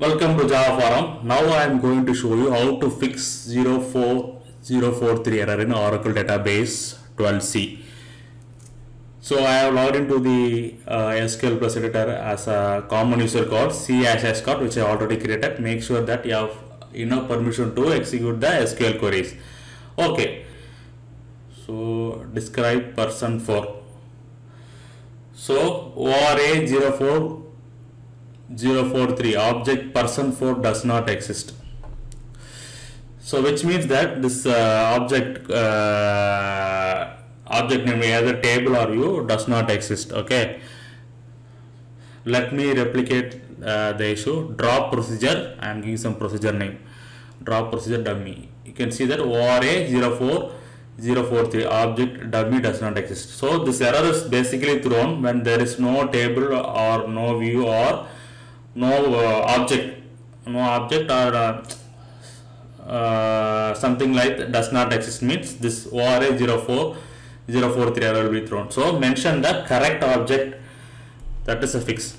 Welcome to Java Forum. Now I am going to show you how to fix 04043 error in Oracle Database 12c. So I have logged into the uh, SQL Plus editor as a common user called C hash which I already created. Make sure that you have enough permission to execute the SQL queries. Okay. So describe person 4. So ORA 04 043 object person 4 does not exist. So which means that this uh, object uh, object name either table or view does not exist okay? Let me replicate uh, the issue. Drop procedure i am giving some procedure name. Drop procedure dummy. You can see that ora 04 043 object dummy does not exist. So this error is basically thrown when there is no table or no view or no uh, object no object or uh, uh, something like does not exist means this ORA 04 043 error will be thrown. So mention the correct object that is a fix